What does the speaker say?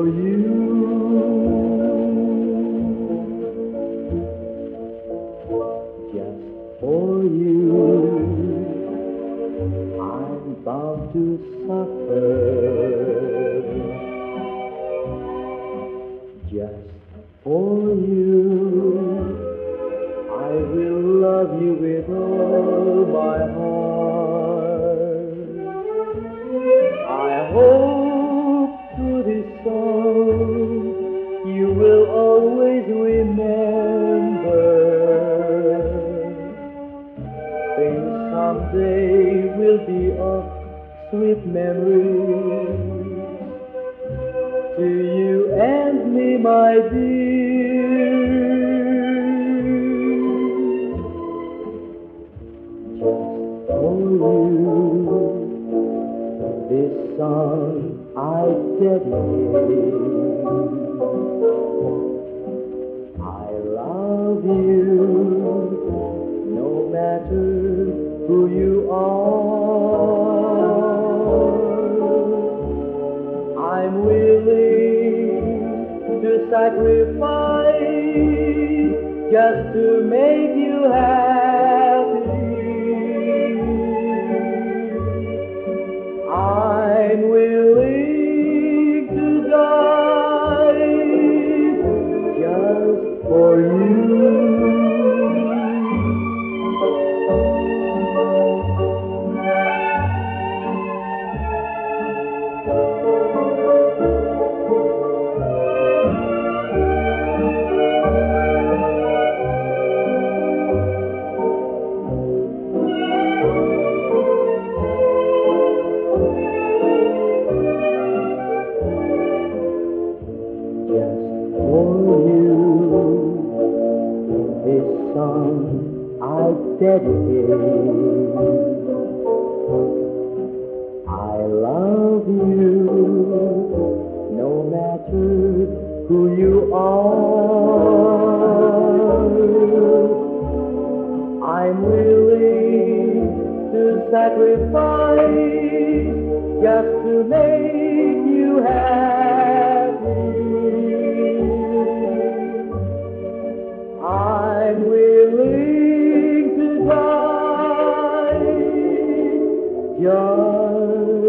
for you. Just for you, I'm bound to suffer. Just for you, I will love you with all my heart. Be of sweet memory. to you and me, my dear. Just for you, this song I dedicate. I love you, sacrifice just to make you happy. I'm willing to die just for you. song I dedicate. I love you, no matter who you are. I'm willing to sacrifice just to make. Yeah.